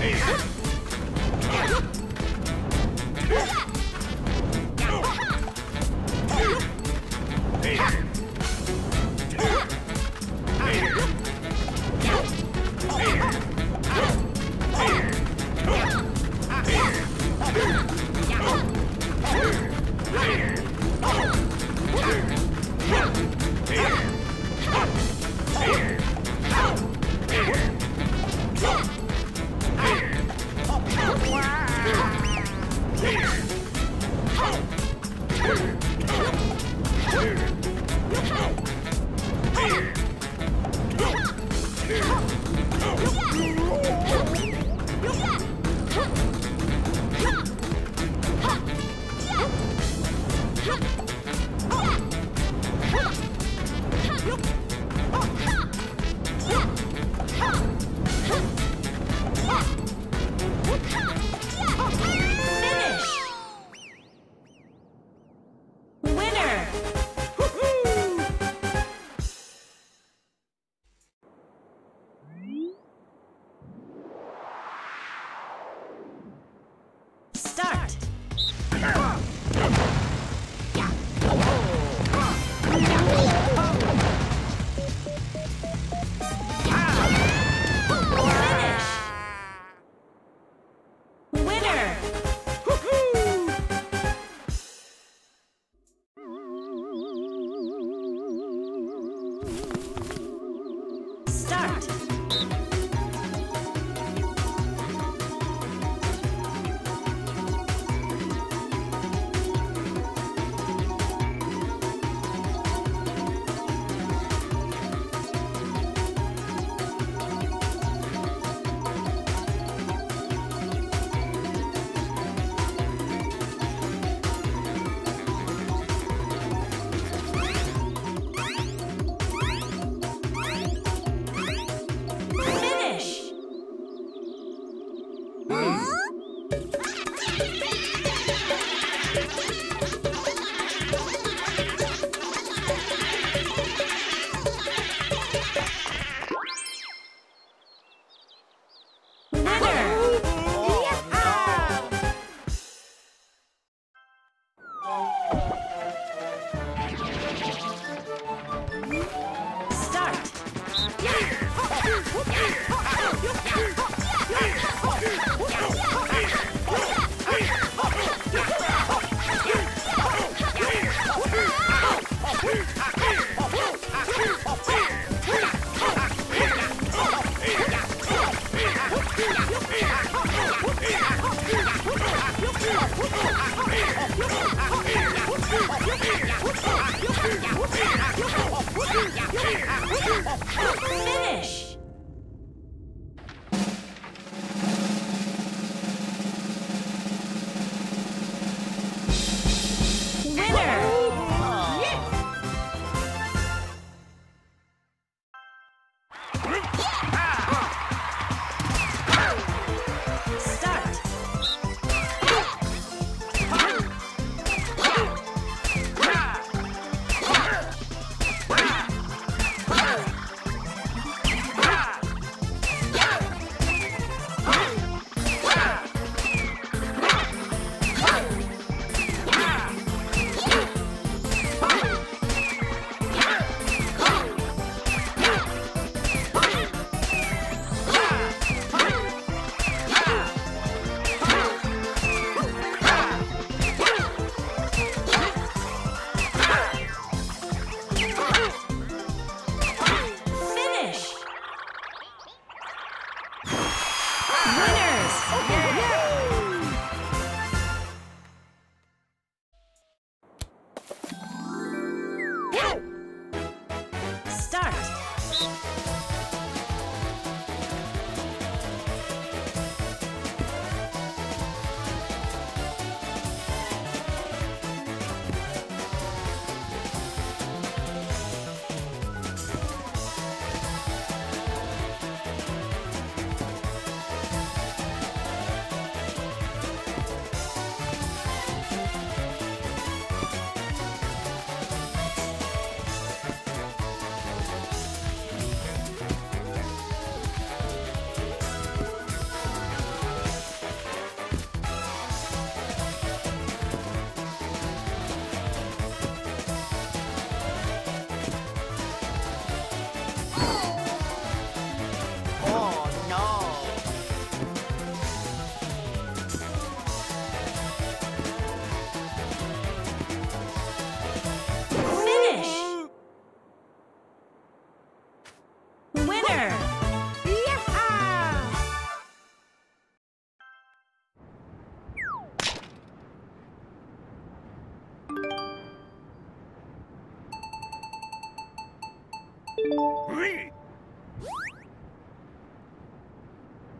Hey.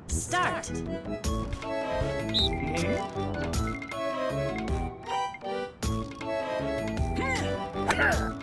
Start. Hmm.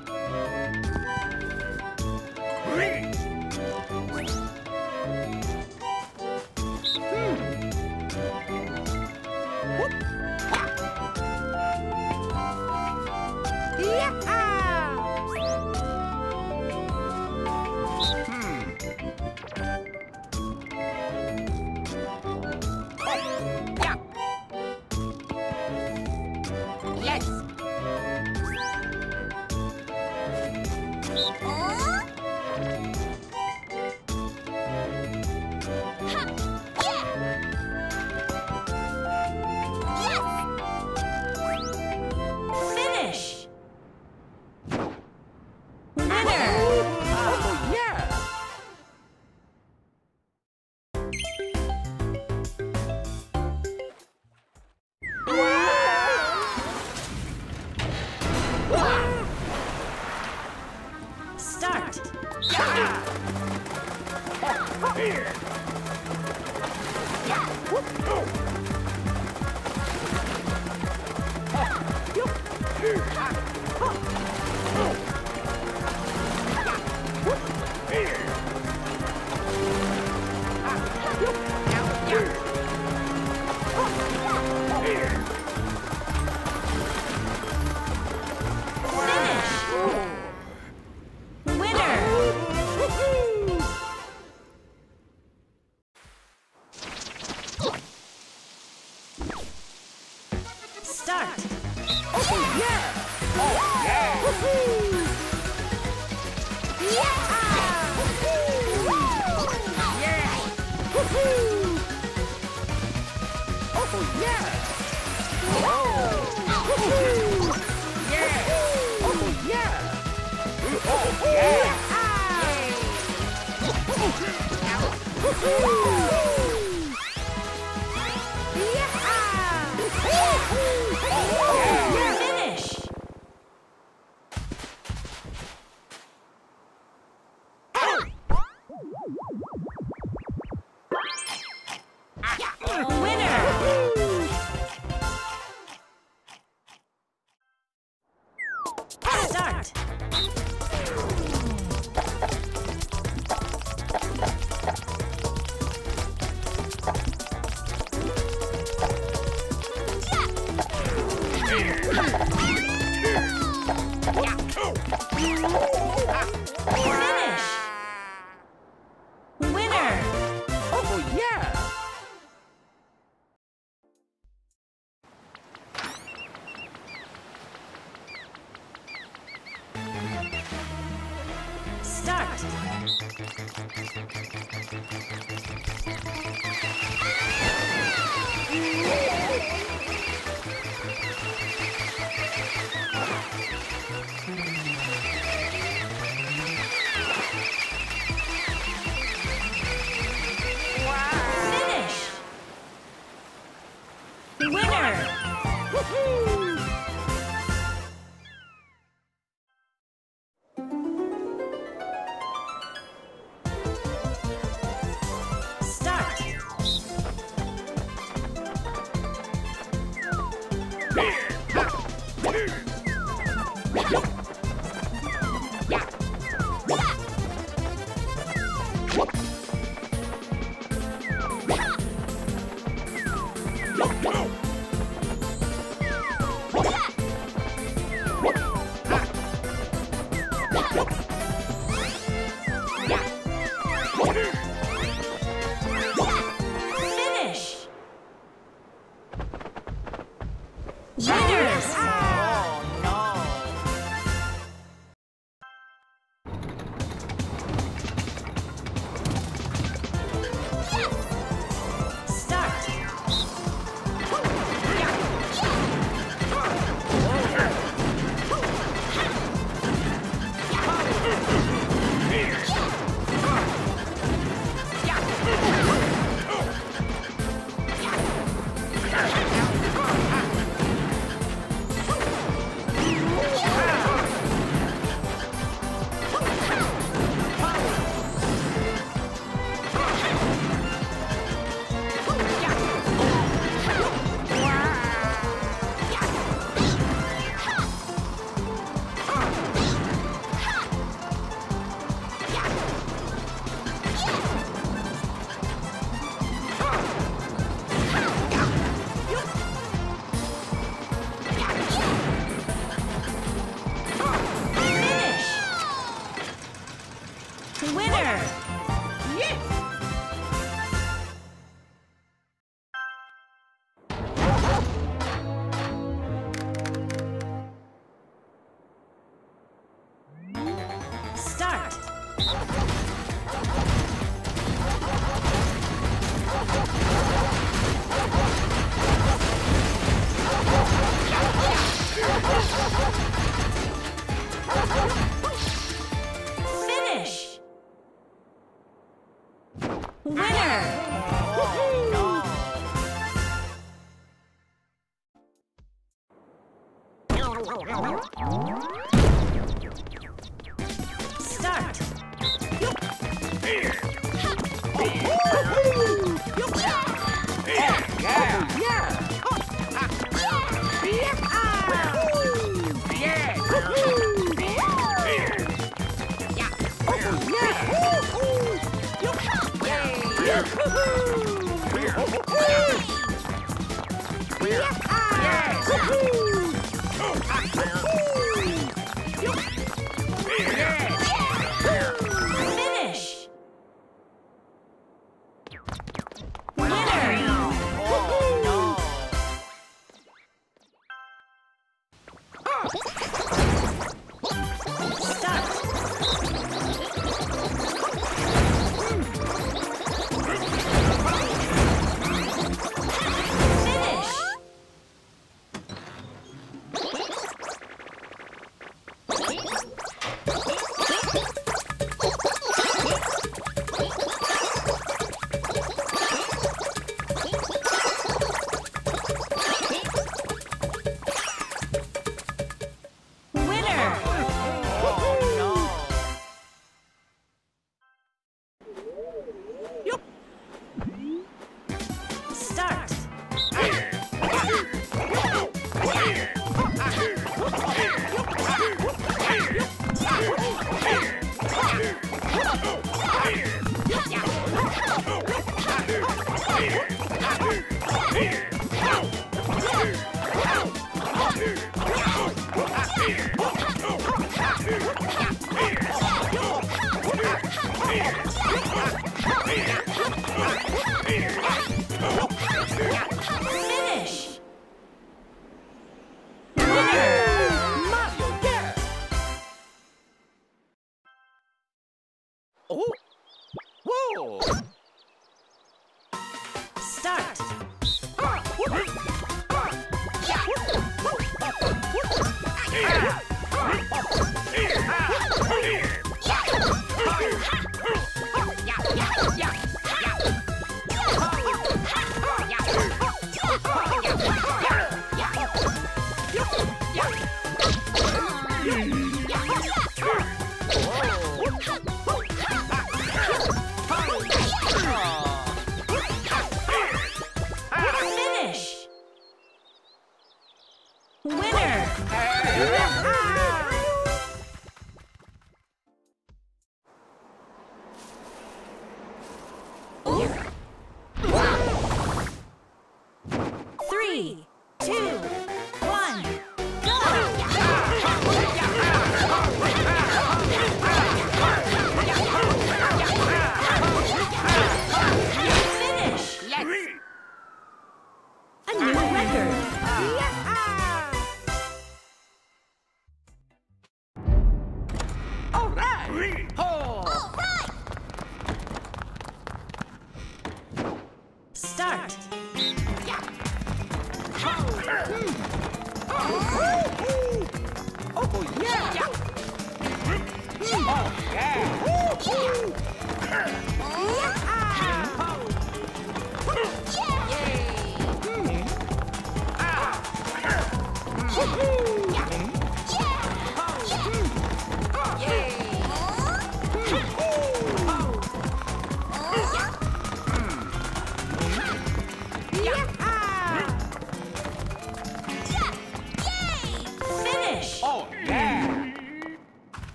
Woo!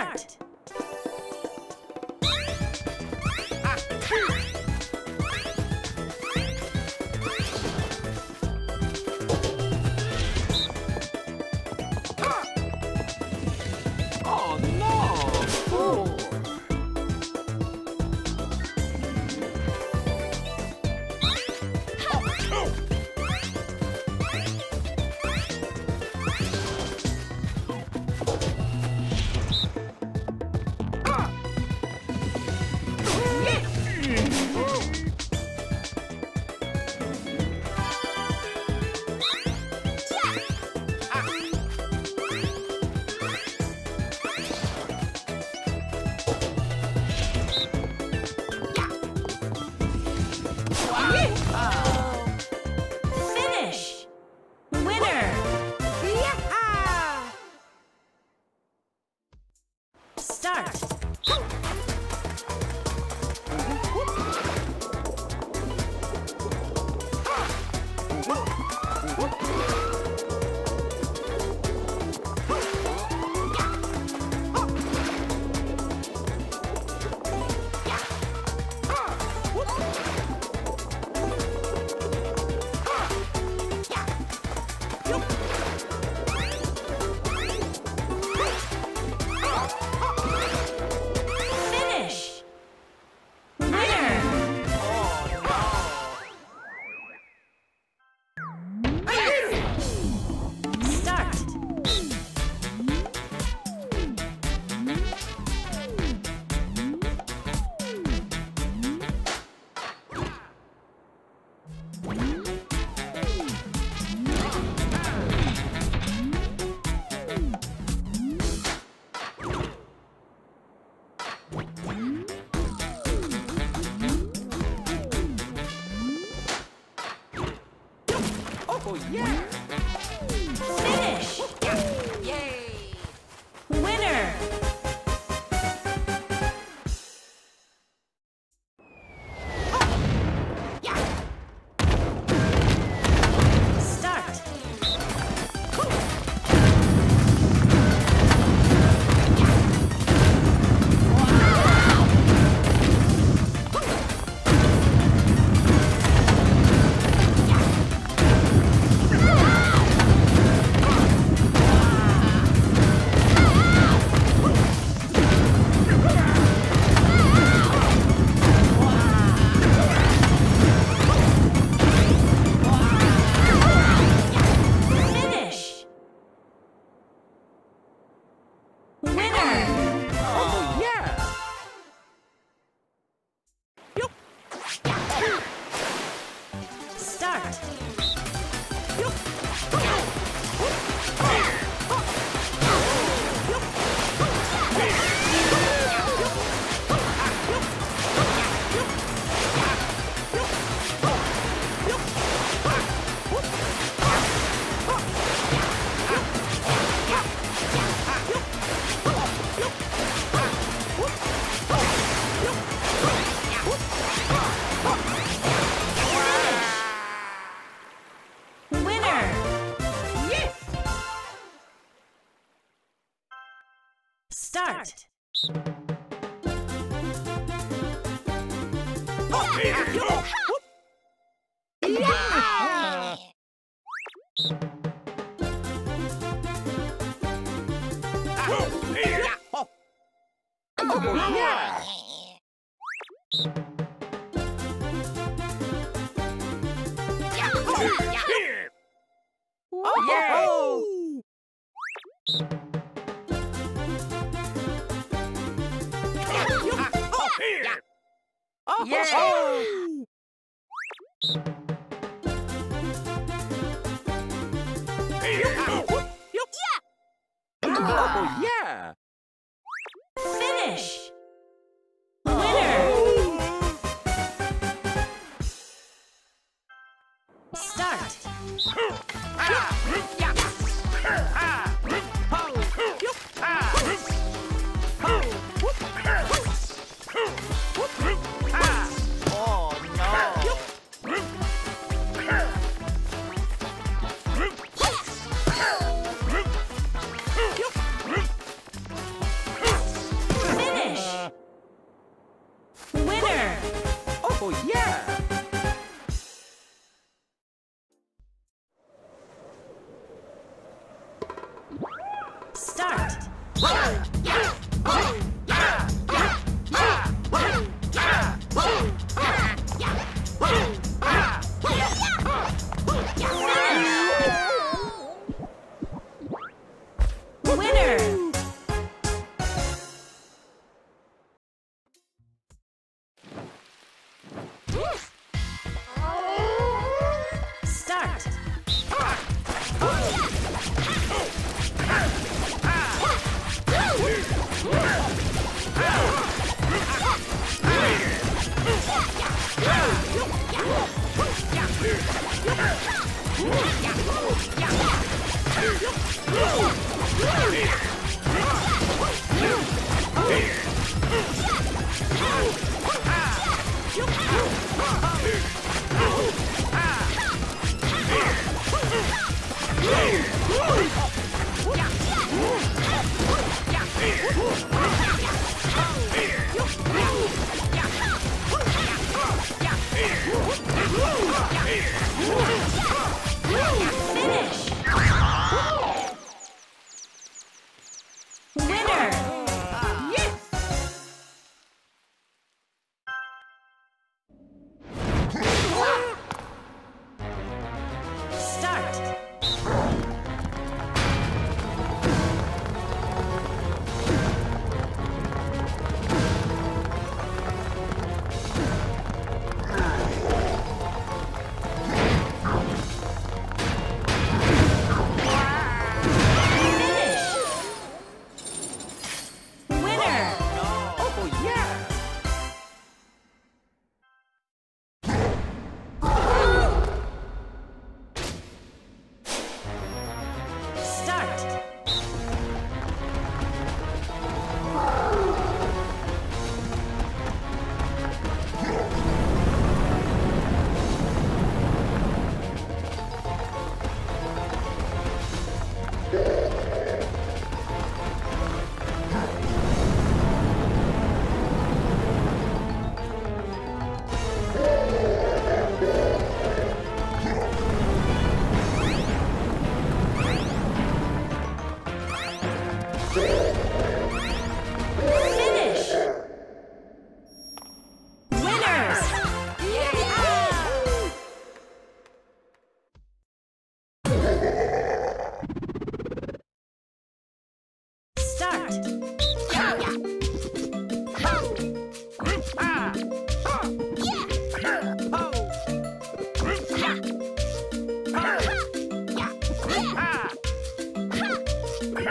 Start.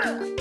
Later.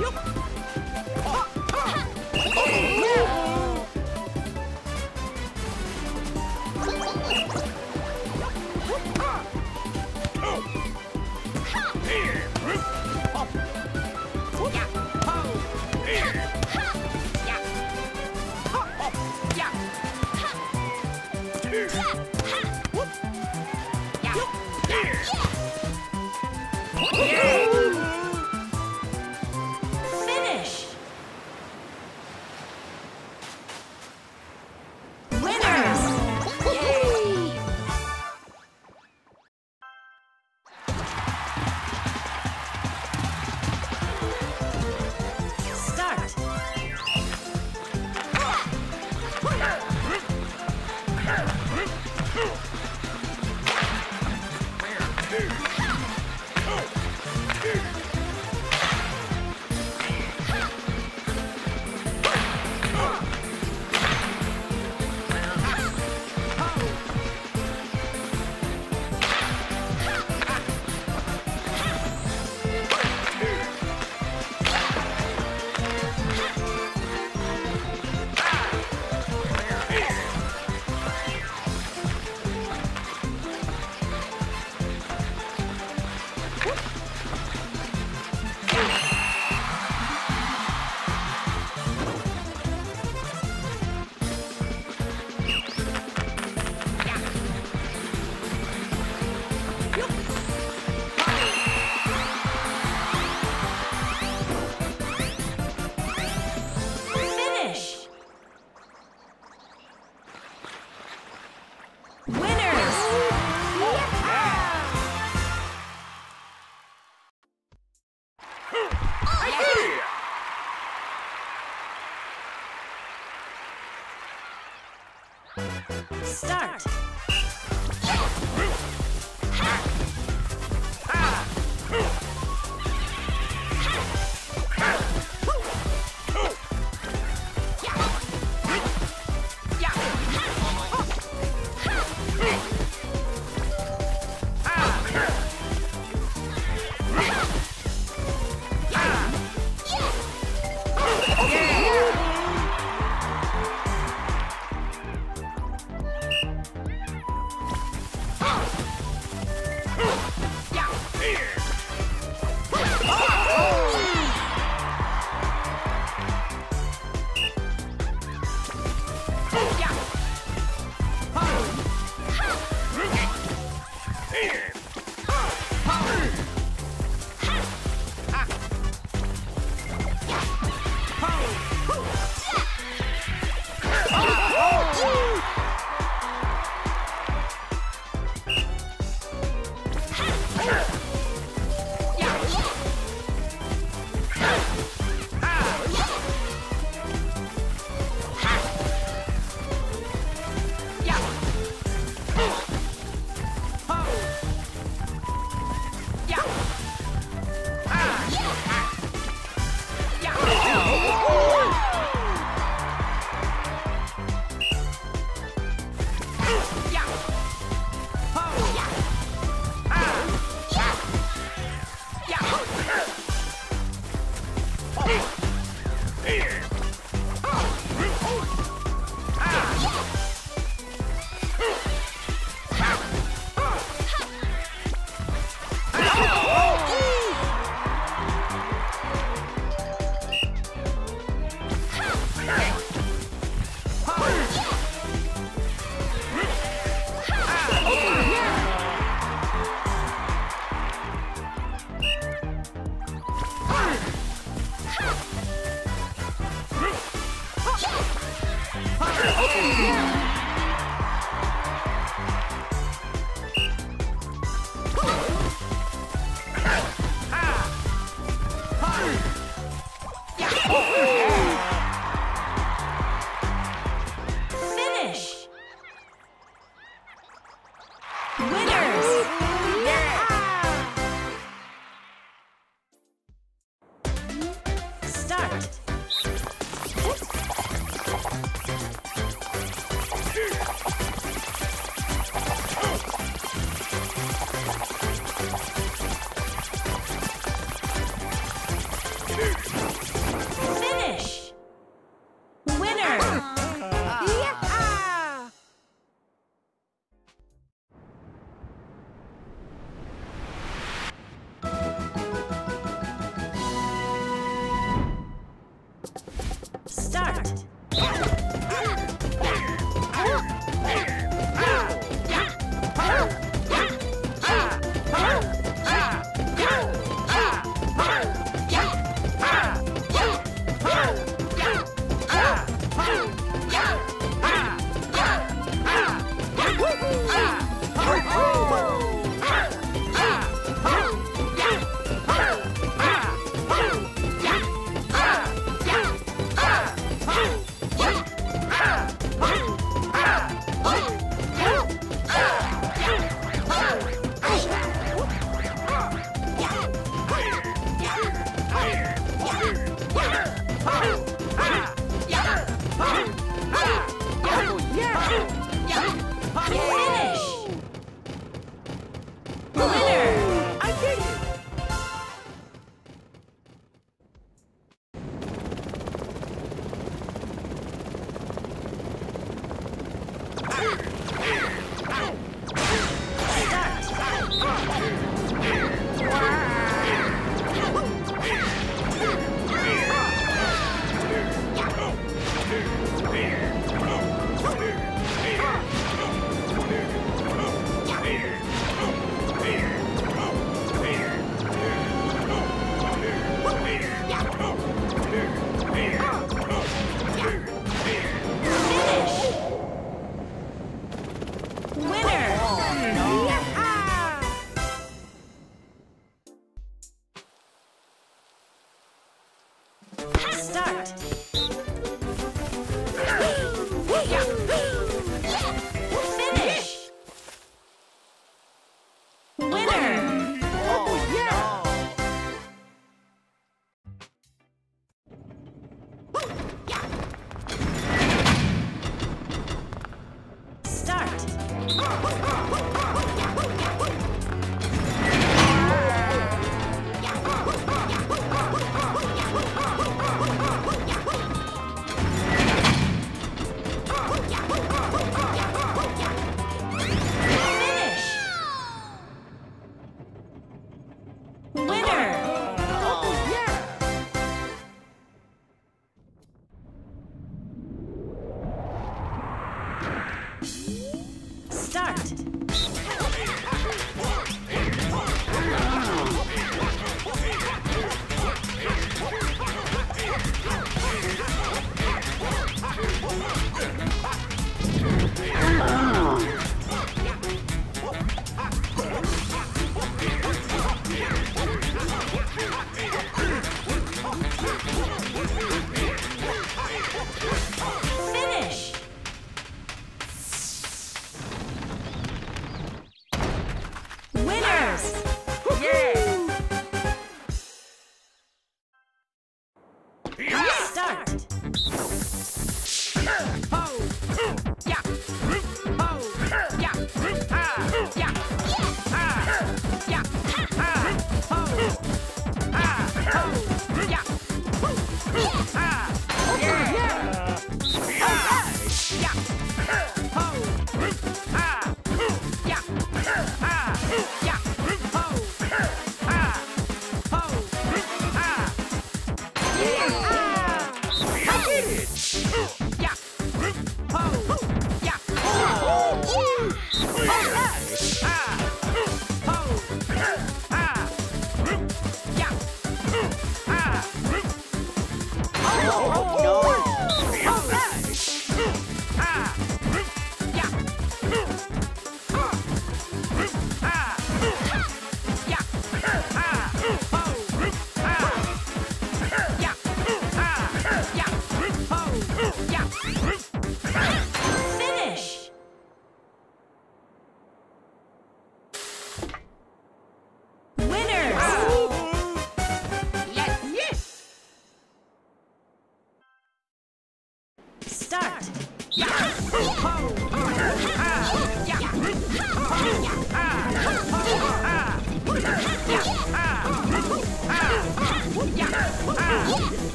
よっ。